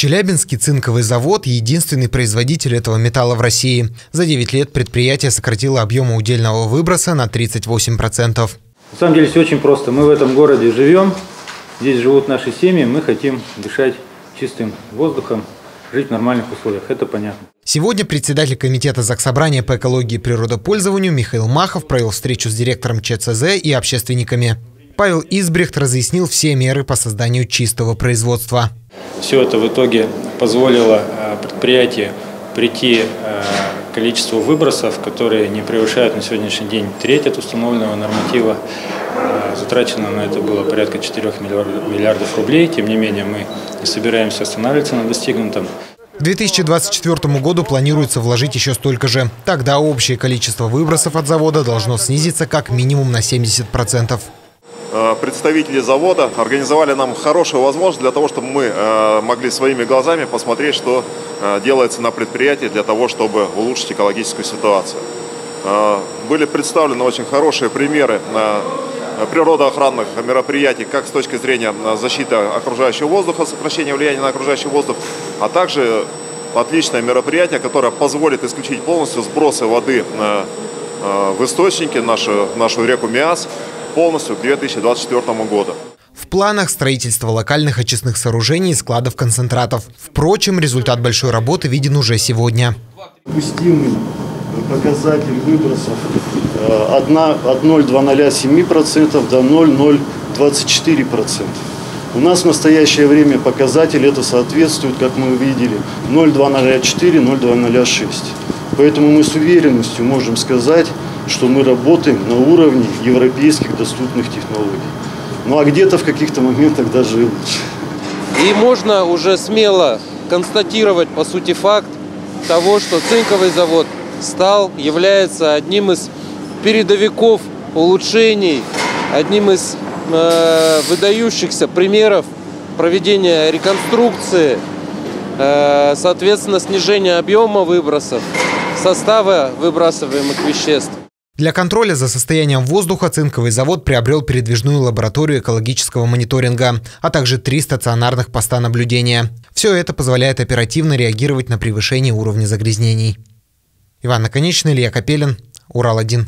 Челябинский цинковый завод – единственный производитель этого металла в России. За 9 лет предприятие сократило объем удельного выброса на 38%. На самом деле все очень просто. Мы в этом городе живем, здесь живут наши семьи, мы хотим дышать чистым воздухом, жить в нормальных условиях. Это понятно. Сегодня председатель комитета Заксобрания по экологии и природопользованию Михаил Махов провел встречу с директором ЧЦЗ и общественниками. Павел Избрехт разъяснил все меры по созданию чистого производства. Все это в итоге позволило э, предприятию прийти э, к количеству выбросов, которые не превышают на сегодняшний день треть от установленного норматива. Э, затрачено на это было порядка 4 миллиардов рублей. Тем не менее, мы не собираемся останавливаться на достигнутом. К 2024 году планируется вложить еще столько же. Тогда общее количество выбросов от завода должно снизиться как минимум на 70%. Э, представители завода организовали нам хорошую возможность для того, чтобы мы э, могли своими глазами посмотреть, что э, делается на предприятии для того, чтобы улучшить экологическую ситуацию. Были представлены очень хорошие примеры природоохранных мероприятий, как с точки зрения защиты окружающего воздуха, сокращения влияния на окружающий воздух, а также отличное мероприятие, которое позволит исключить полностью сбросы воды в источники, нашу, нашу реку Миас, полностью к 2024 году. В планах строительство локальных очистных сооружений и складов концентратов. Впрочем, результат большой работы виден уже сегодня. Допустимый показатель выбросов э, от 0,207% до 0,024%. У нас в настоящее время показатель это соответствует, как мы увидели, 0,204-0,206. Поэтому мы с уверенностью можем сказать, что мы работаем на уровне европейских доступных технологий. Ну а где-то в каких-то моментах даже и лучше. И можно уже смело констатировать, по сути, факт того, что цинковый завод стал, является одним из передовиков улучшений, одним из э, выдающихся примеров проведения реконструкции, э, соответственно, снижения объема выбросов, состава выбрасываемых веществ. Для контроля за состоянием воздуха цинковый завод приобрел передвижную лабораторию экологического мониторинга, а также три стационарных поста наблюдения. Все это позволяет оперативно реагировать на превышение уровня загрязнений. Иван Наконечный, Илья Капелин, Урал-1.